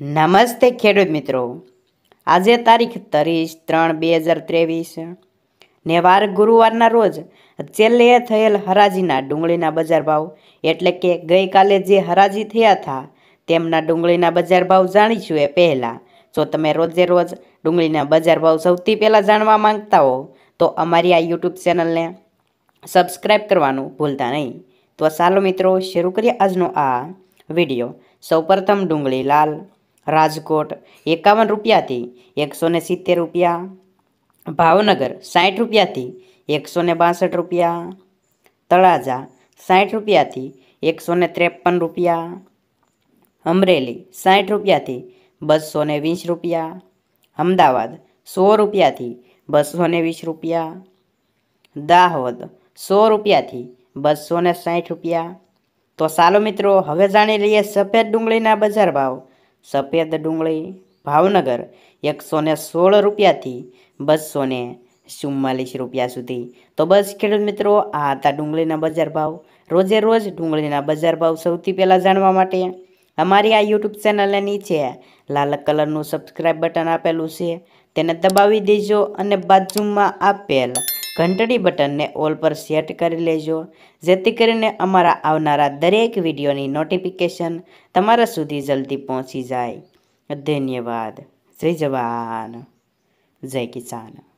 નમસ્તે ખેડૂત મિત્રો. આજે તારીખ ત્રીસ ત્રણ બે હજાર ત્રેવીસ. ને વાર ગુરુવારના રોજ છેલ્લે થયેલ હરાજીના ડુંગળીના બજાર ભાવ એટલે કે ગઈકાલે જે હરાજી થયા હતા, તેમના ડુંગળીના બજાર ભાવ જાણીશું એ પહેલાં. જો તમે રોજે રોજ ડુંગળીના બજાર ભાવ સૌથી પહેલાં જાણવા માંગતા હો, તો અમારી આ યુટ્યુબ ચેનલને સબસ્ક્રાઈબ કરવાનું ભૂલતા નહીં. તો ચાલો મિત્રો, શરૂ કરીએ આજનો આ વીડિયો. સૌપ્રથમ ડુંગળી લાલ. રાજકોટ, એકાવન રૂપિયાથી એકસો ને સિત્તેર રૂપિયા. ભાવનગર સાઠ રૂપિયાથી એકસો ને બાસઠ રૂપિયા. તળાજા સાઠ રૂપિયાથી એકસો ને ત્રેપન રૂપિયા. અમરેલી સાઠ રૂપિયાથી બસો ને વીસ રૂપિયા. અમદાવાદ, સો રૂપિયાથી બસો ને વીસ રૂપિયા. દાહોદ, સો રૂપિયાથી બસો ને સાઠ રૂપિયા. તો સાલો મિત્રો, હવે જાણી લઈએ સફેદ ડુંગળીના બજાર ભાવ. સફેદ ડુંગળી, ભાવનગર એકસો ને સોળ રૂપિયાથી બસો ને ચુમ્માલીસ રૂપિયા સુધી. તો બસ ખેડૂત મિત્રો, આ હતા ડુંગળીના બજાર ભાવ. રોજે રોજ ડુંગળીના બજાર ભાવ સૌથી પહેલાં જાણવા માટે અમારી આ યુટ્યુબ ચેનલને નીચે લાલ કલરનું સબસ્ક્રાઈબ બટન આપેલું છે. તેને દબાવી દેજો અને બાજુમાં આપેલ ઘંટડી બટનને ઓલ પર સેટ કરી લેજો, જેથી કરીને અમારા આવનારા દરેક વિડીયોની નોટિફિકેશન તમારા સુધી જલ્દી પહોંચી જાય. ધન્યવાદ. જય જવાન. જય કિસાન.